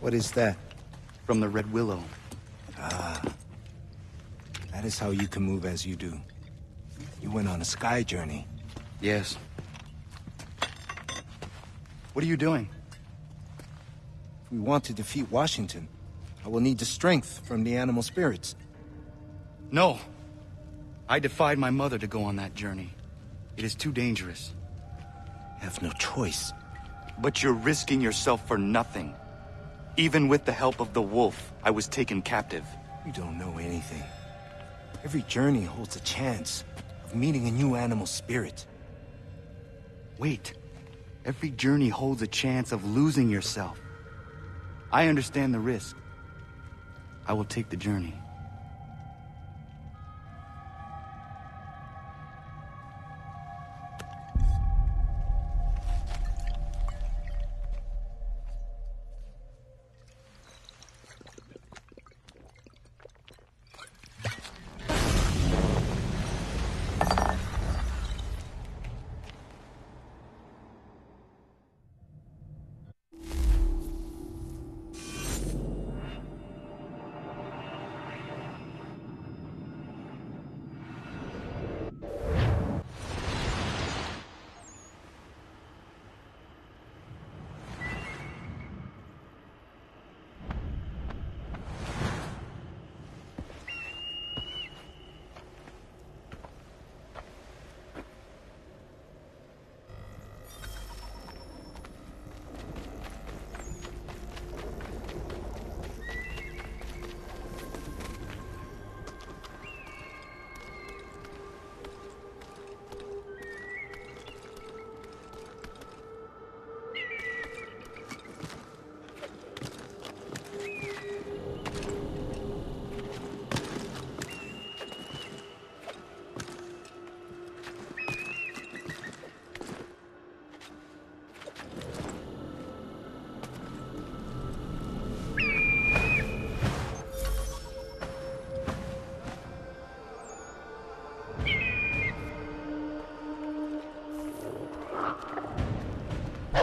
What is that? From the Red Willow. Ah. That is how you can move as you do. You went on a sky journey. Yes. What are you doing? If we want to defeat Washington, I will need the strength from the animal spirits. No. I defied my mother to go on that journey. It is too dangerous. I have no choice. But you're risking yourself for nothing. Even with the help of the wolf, I was taken captive. You don't know anything. Every journey holds a chance of meeting a new animal spirit. Wait. Every journey holds a chance of losing yourself. I understand the risk. I will take the journey.